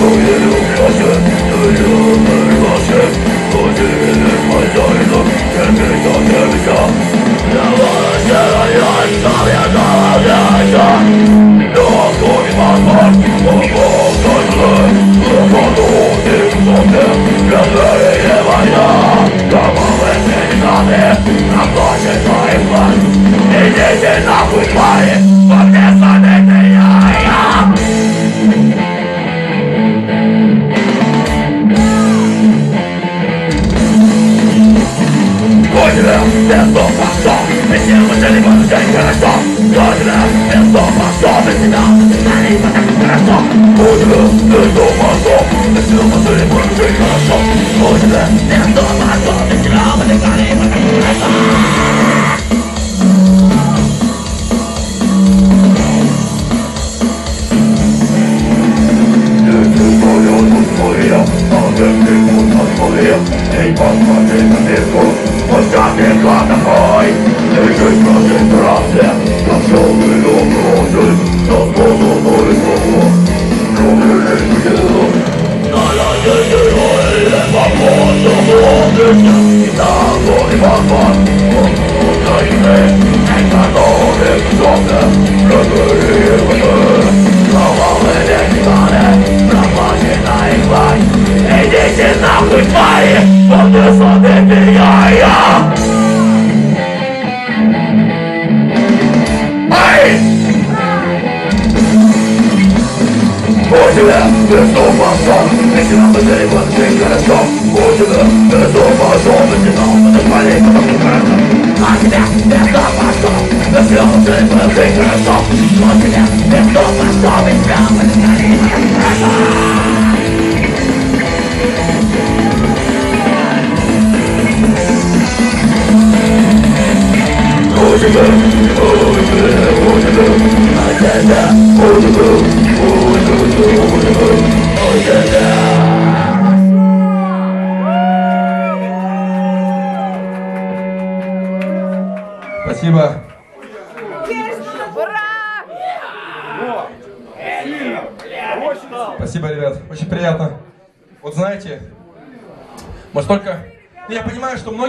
Oh, Hold it up, and stop myself, it's all I got tej pomocy na wieku Ostatnie dwa na hoj Żyj proszę pracę Pracowy do młody Na wodą mory słowo Komy lepiej Na razie się rolę Ma mocno młody I na woli ma pan Oddajmy Na nowe wzorze Rozryjemy Kawałe nie znane Na bazie na ich bań Idziecie na mój panie Boşuna göz olmaz son Meşin almadığı vazgeçen kara son Boşuna göz olmaz son Meşin almadığı vazgeçen kara son Boşuna göz olmaz son Meşin almadığı vazgeçen kara son Boşuna göz olmaz son Meşin almadığı vazgeçen kara son Hold your breath, hold your breath, hold your breath, hold your breath. Спасибо. Спасибо, ребят. Очень приятно. Вот знаете, мы столько... Я понимаю, что многие...